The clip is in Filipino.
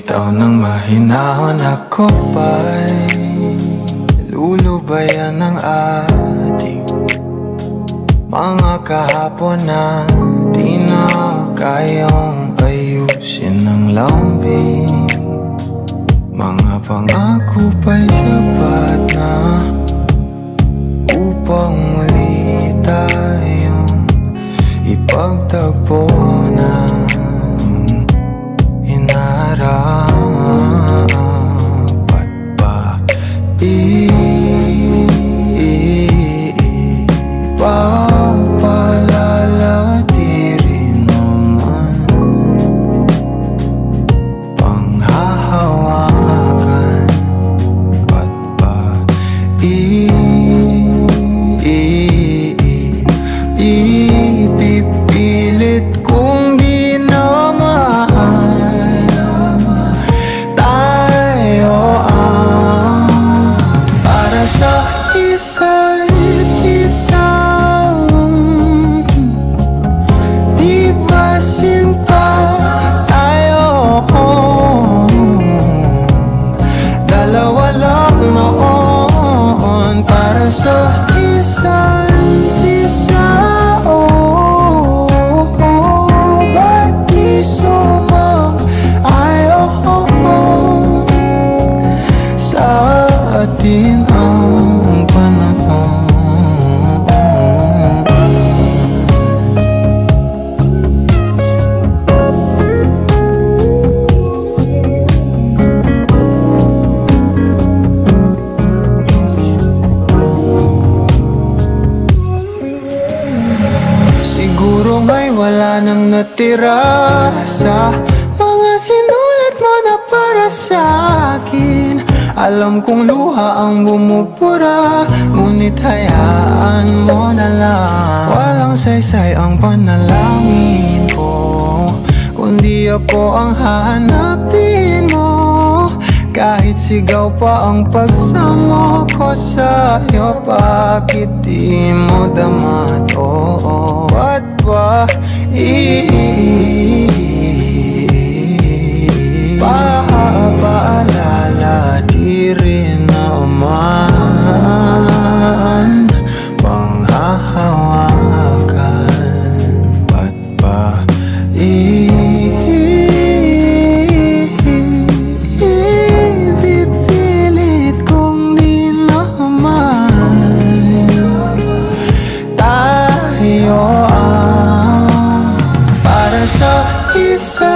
Bumitaw ng mahinahon ako ba'y Lulubayan ng ating Mga kahapon na Di na kayang ayusin ng lambing. Mga pangako pa'y sapat na Upang muli tayong Ipagtagpo na 一 nang natira sa mga sinulat mo na para sa akin. Alam kong luha ang bumubura Ngunit hayaan mo na lang. Walang saysay ang panalangin ko Kundi ako ang hahanapin mo. Kahit sigaw pa ang pagsamo ko sa'yo Bakit di mo dama to? Ba't apa Pahapalala diri naman. Panghahawakan Patpa. Ipipilit kong di naman. Tayo ang para sa isa't